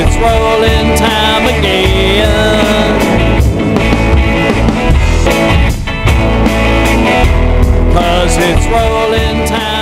it's rolling time again. Cause it's rolling time.